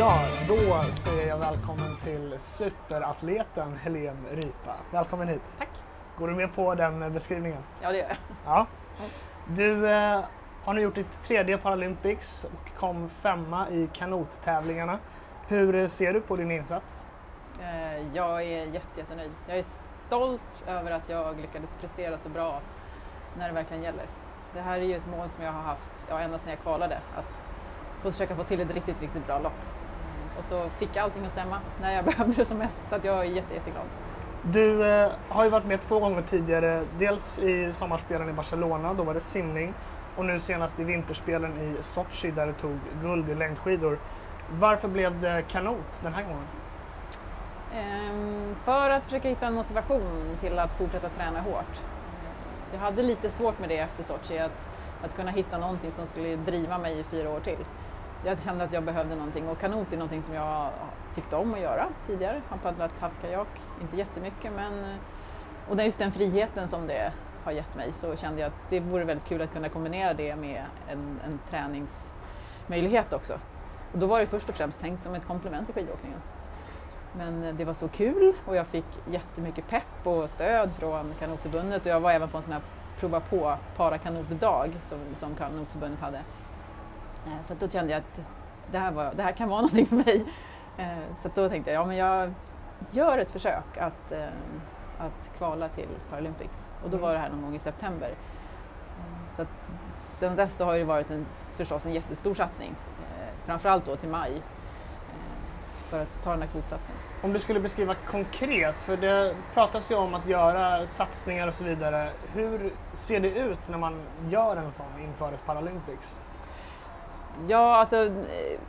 Ja, då säger jag välkommen till superatleten Helene Ripa. Välkommen hit. Tack. Går du med på den beskrivningen? Ja, det gör jag. Ja. Du eh, har nu gjort ditt tredje Paralympics och kom femma i kanottävlingarna. Hur ser du på din insats? Eh, Jag är jätte, jättenöjd. Jag är stolt över att jag lyckades prestera så bra när det verkligen gäller. Det här är ju ett mål som jag har haft ja, ända sedan jag kvalade, att få försöka få till ett riktigt, riktigt bra lopp. Och så fick jag allting att stämma när jag behövde det som mest, så att jag är jätte, jätteglad. Du eh, har ju varit med två gånger tidigare, dels i sommarspelen i Barcelona, då var det simning, och nu senast i vinterspelen i Sochi där du tog guld i längdskidor. Varför blev det kanot den här gången? Ehm, För att försöka hitta en motivation till att fortsätta träna hårt. Jag hade lite svårt med det efter Sochi, att, att kunna hitta någonting som skulle driva mig i fyra år till. Jag kände att jag behövde någonting och kanot är någonting som jag tyckte om att göra tidigare. Jag har paddlat havskajak, inte jättemycket men och det är just den friheten som det har gett mig så kände jag att det vore väldigt kul att kunna kombinera det med en, en träningsmöjlighet också. Och då var det först och främst tänkt som ett komplement till skidåkningen. Men det var så kul och jag fick jättemycket pepp och stöd från Kanotförbundet och jag var även på en sån här prova på parakanotdag som, som Kanotförbundet hade. Eh, Så då kände jag att det här, var, det här kan vara någonting för mig. Eh, Så då tänkte jag, ja men jag gör ett försök att, eh, att kvala till Paralympics. Och då var det här någon gång i september. Så att sen dess så har det varit en, förstås en jättestor satsning. Framförallt då till maj för att ta den här kvotplatsen. Om du skulle beskriva konkret, för det pratas ju om att göra satsningar och så vidare. Hur ser det ut när man gör en sån inför ett Paralympics? Ja, alltså eh,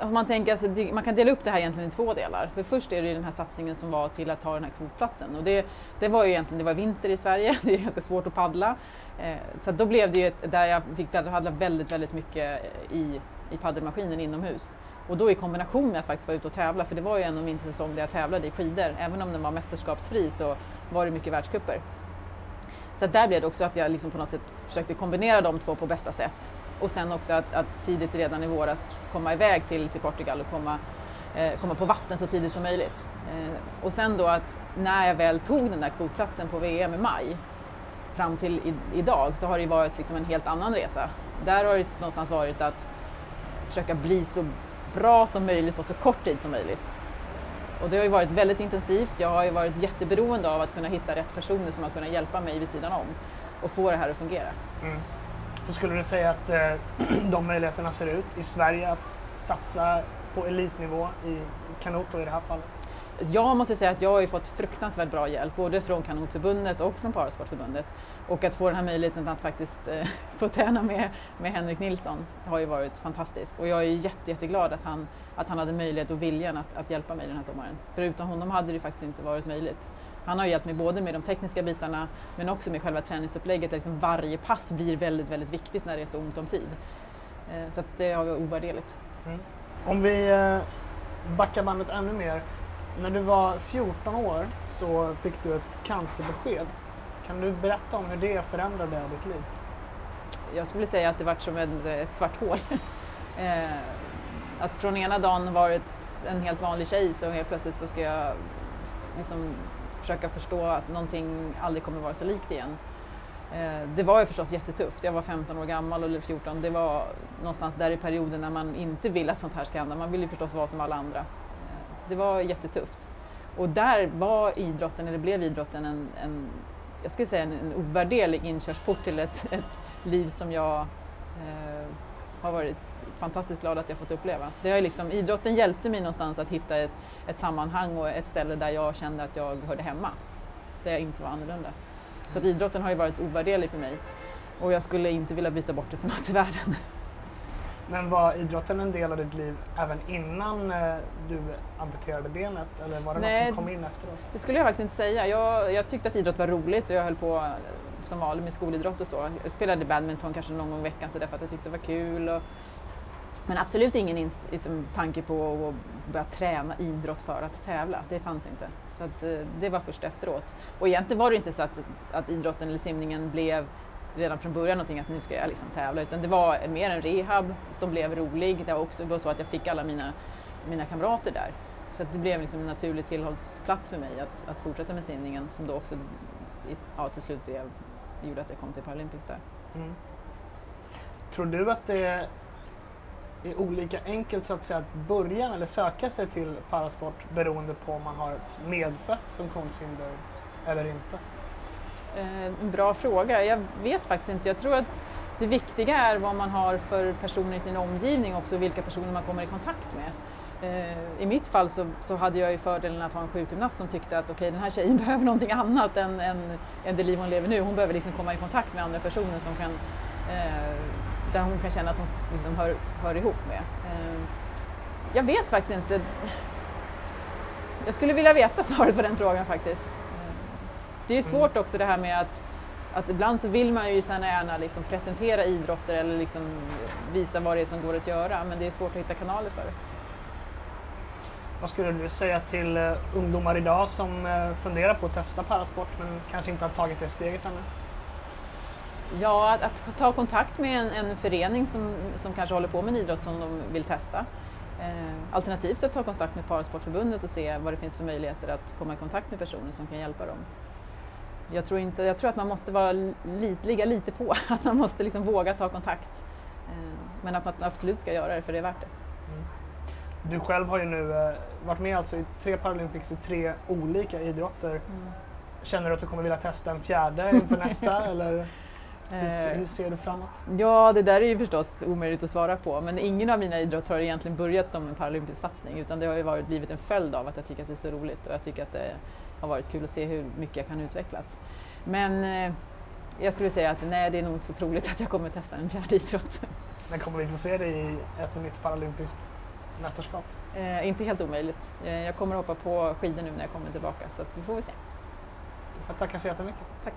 om man tänker, alltså, man kan dela upp det här egentligen i två delar. För först är det ju den här satsningen som var till att ta den här kvotplatsen. Och det, det var ju egentligen, det var vinter i Sverige, det är ganska svårt att paddla. Eh, så att då blev det ju ett, där jag fick paddla väldigt, väldigt mycket eh, i, i paddelmaskinen inomhus. Och då i kombination med att faktiskt vara ute och tävla, för det var ju en av min säsong där jag tävlade i skidor. Även om den var mästerskapsfri så var det mycket världscuper. Så att där blev det också att jag liksom på något sätt försökte kombinera de två på bästa sätt. Och sen också att, att tidigt redan i våras komma iväg till, till Portugal och komma, eh, komma på vatten så tidigt som möjligt. Eh, och sen då att när jag väl tog den där kvotplatsen på VM i maj fram till i, idag så har det ju varit liksom en helt annan resa. Där har det någonstans varit att försöka bli så bra som möjligt på så kort tid som möjligt. Och det har ju varit väldigt intensivt. Jag har ju varit jätteberoende av att kunna hitta rätt personer som har kunnat hjälpa mig vid sidan om och få det här att fungera. Mm. Hur skulle du säga att eh, de möjligheterna ser ut i Sverige att satsa på elitnivå i kanot i det här fallet? Jag måste säga att jag har ju fått fruktansvärt bra hjälp, både från Kanotförbundet och från Parasportförbundet. Och att få den här möjligheten att faktiskt eh, få träna med, med Henrik Nilsson har ju varit fantastiskt. Och jag är jätte, jätteglad att han, att han hade möjlighet och viljan att, att hjälpa mig den här sommaren. För utan honom hade det faktiskt inte varit möjligt. Han har hjälpt mig både med de tekniska bitarna men också med själva träningsupplägget. Liksom varje pass blir väldigt, väldigt viktigt när det är så ont om tid. Eh, så att det har varit ovärderligt. Mm. Om vi eh, backar bandet ännu mer. När du var 14 år så fick du ett cancerbesked. Kan du berätta om hur det förändrade ditt liv? jag skulle säga att det var som ett, ett svart hål. Eh, att från ena dagen varit en helt vanlig tjej så helt plötsligt så ska jag liksom försöka förstå att någonting aldrig kommer vara så likt igen. Eh, det var ju förstås jättetufft. Jag var 15 år gammal eller 14. Det var någonstans där i perioden när man inte vill att sånt här ska hända. Man vill ju förstås vara som alla andra. Det var jättetufft. Och där var idrotten, eller blev idrotten en, en jag skulle säga en, en ovärderlig inkörsport till ett, ett liv som jag eh, har varit fantastiskt glad att jag fått uppleva. Det har liksom, idrotten hjälpte mig någonstans att hitta ett, ett sammanhang och ett ställe där jag kände att jag hörde hemma. Där jag inte var annorlunda. Så att idrotten har ju varit ovärderlig för mig. Och jag skulle inte vilja byta bort det för något i världen. Men var idrotten en del av ditt liv även innan eh, du amputerade benet eller var det Nej. något som kom in efteråt? Det skulle jag faktiskt inte säga. Jag, jag tyckte att idrott var roligt och jag höll på eh, som vanligt med skolidrott och så. Jag spelade badminton kanske någon gång i veckan så därför att jag tyckte det var kul. Och, men absolut ingen liksom, tanke på att börja träna idrott för att tävla. Det fanns inte. Så att, eh, det var först efteråt. Och egentligen var det inte så att, att idrotten eller simningen blev redan från början någonting att nu ska jag liksom tävla utan det var mer en rehab som blev rolig. Det var också det var så att jag fick alla mina mina kamrater där. Så att det blev liksom en naturlig tillhållsplats för mig att, att fortsätta med simningen som då också ja, till slut det gjorde att jag kom till Paralympics där. Mm. Tror du att det är olika enkelt så att säga att börja eller söka sig till parasport beroende på om man har ett medfött funktionshinder eller inte? Eh, en bra fråga. Jag vet faktiskt inte. Jag tror att det viktiga är vad man har för personer i sin omgivning också, vilka personer man kommer i kontakt med. Eh, I mitt fall så, så, hade jag ju fördelen att ha en sjukgymnast som tyckte att okej okay, den här tjejen behöver någonting annat än, än, än det liv hon lever nu. Hon behöver liksom komma i kontakt med andra personer som kan, eh, där hon kan känna att hon liksom hör, hör ihop med. Eh, jag vet faktiskt inte. Jag skulle vilja veta svaret på den frågan faktiskt. Eh, det är svårt också det här med att att ibland så vill man ju gärna liksom presentera idrotter eller liksom visa vad det är som går att göra men det är svårt att hitta kanaler för det. Vad skulle du säga till uh, ungdomar idag som uh, funderar på att testa parasport men kanske inte har tagit det steget ännu? Ja, att, att ta kontakt med en, en, förening som, som kanske håller på med en idrott som de vill testa. Eh, alternativt att ta kontakt med Parasportförbundet och se vad det finns för möjligheter att komma i kontakt med personer som kan hjälpa dem. Jag tror, inte, jag tror att man måste vara lit, ligga lite på, att man måste liksom våga ta kontakt. Eh, men att man absolut ska göra det, för det är värt det. Mm. Du själv har ju nu eh, varit med alltså i tre Paralympics i tre olika idrotter. Mm. Känner du att du kommer vilja testa en fjärde inför nästa? eller? Hur, eh, hur, ser du framåt? Ja, det där är ju förstås omöjligt att svara på, men ingen av mina idrotter har egentligen börjat som en paralympisk satsning, utan det har ju varit, blivit en följd av att jag tycker att det är så roligt och jag tycker att det har varit kul att se hur mycket jag kan utvecklas. Men eh, jag skulle säga att nej, det är nog inte så troligt att jag kommer testa en fjärde idrott. Men kommer vi få se dig i ett nytt paralympiskt mästerskap? Eh, inte helt omöjligt. Eh, jag kommer hoppa på skidor nu när jag kommer tillbaka så vi får vi se. Jag får tacka så jättemycket. Tack.